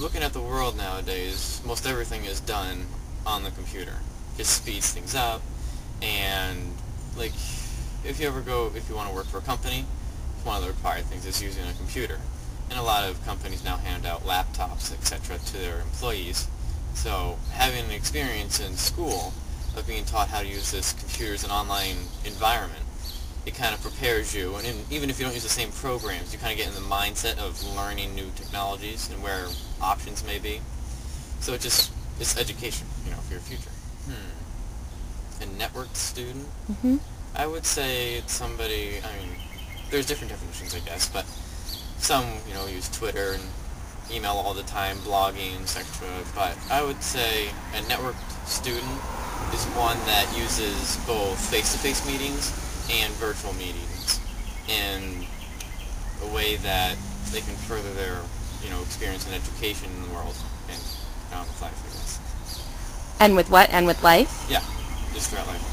looking at the world nowadays, most everything is done on the computer. Just speeds things up, and like if you ever go, if you want to work for a company, one of the required things is using a computer. And a lot of companies now hand out laptops, etc., to their employees. So having an experience in school of being taught how to use this computer as an online environment, it kind of prepares you, and in, even if you don't use the same programs, you kind of get in the mindset of learning new technologies and where options may be. So it just, it's education, you know, for your future. Hmm. A networked student? Mm-hmm. I would say it's somebody, I mean, there's different definitions, I guess, but some, you know, use Twitter and email all the time, blogging, etc. But I would say a networked student is one that uses both face-to-face meetings and virtual meetings in a way that they can further their, you know, experience and education in the world and on with life, I guess. And with what? And with life? Yeah, just throughout life.